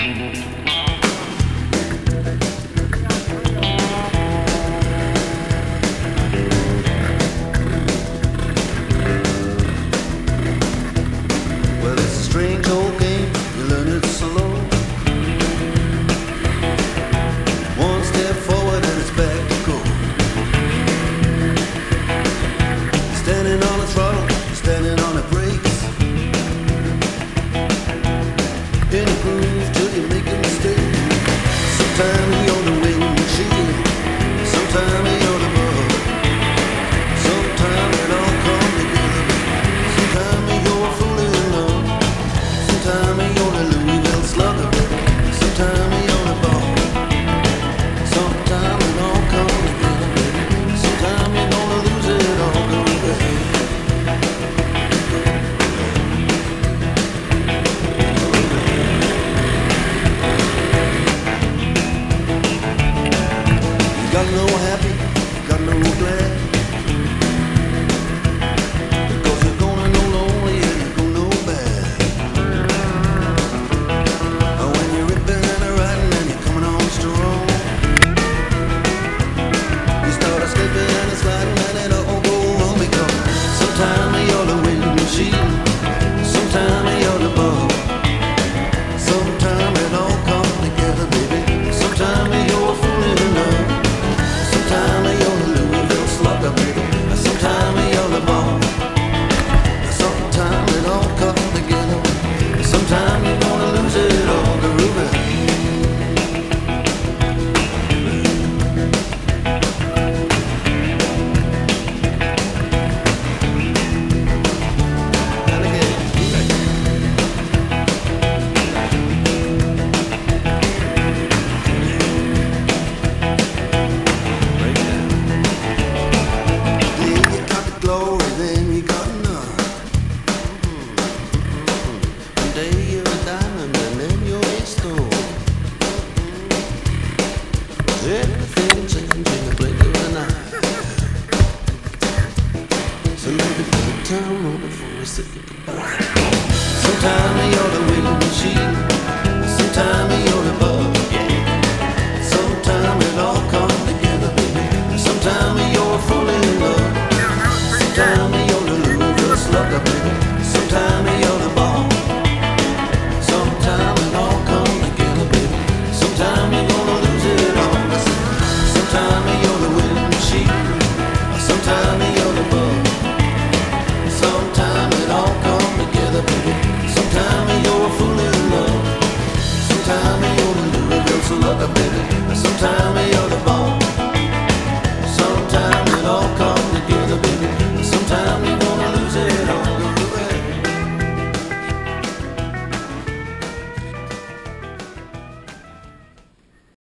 Música Sometime you're the bone.